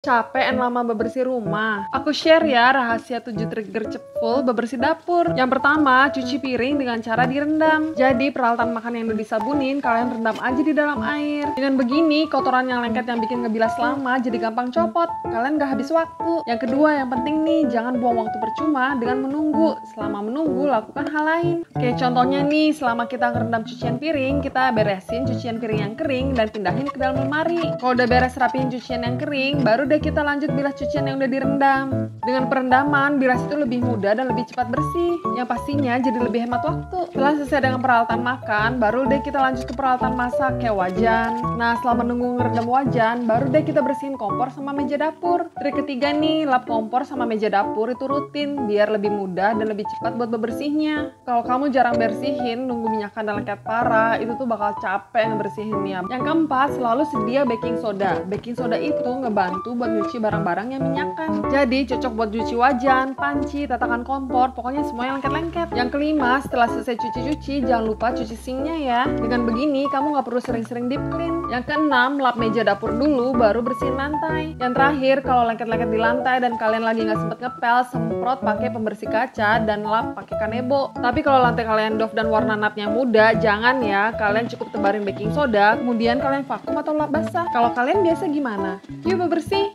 Capek and lama bebersih rumah. Aku share ya rahasia 7 trigger cepul bebersih dapur. Yang pertama, cuci piring dengan cara direndam. Jadi peralatan makan yang udah disabunin, kalian rendam aja di dalam air. Dengan begini, kotoran yang lengket yang bikin ngebilas lama jadi gampang copot. Kalian gak habis waktu. Yang kedua, yang penting nih, jangan buang waktu percuma dengan menunggu. Selama menunggu, lakukan hal lain. Kayak contohnya nih, selama kita ngerendam cucian piring, kita beresin cucian piring yang kering dan pindahin ke dalam lemari. Kalau udah beres rapiin cucian yang kering, baru deh kita lanjut bilas cucian yang udah direndam. Dengan perendaman, bilas itu lebih mudah dan lebih cepat bersih. Yang pastinya jadi lebih hemat waktu. Setelah selesai dengan peralatan makan, baru deh kita lanjut ke peralatan masak kayak wajan. Nah, setelah menunggu ngerendam wajan, baru deh kita bersihin kompor sama meja dapur. Trik ketiga nih, lap kompor sama meja dapur itu rutin biar lebih mudah dan lebih cepat buat bebersihnya. Kalau kamu jarang bersihin, nunggu minyakan dan lengket parah, itu tuh bakal capek ngebersihinnya. Yang keempat, selalu sedia baking soda. Baking soda itu ngebantu buat nyuci barang-barang yang minyakan. Jadi cocok buat cuci wajan, panci, tatakan kompor, pokoknya semua yang lengket-lengket. Yang kelima, setelah selesai cuci-cuci, jangan lupa cuci sinknya ya. Dengan begini, kamu nggak perlu sering-sering deep clean. Yang keenam, lap meja dapur dulu, baru bersihin lantai. Yang terakhir, kalau lengket-lengket di lantai dan kalian lagi nggak sempet ngepel, semprot pakai pembersih kaca dan lap pakai kanebo. Tapi kalau lantai kalian doff dan warna napnya muda, jangan ya. Kalian cukup tebarin baking soda, kemudian kalian vakum atau lap basah. Kalau kalian biasa gimana? Yuk bebersih!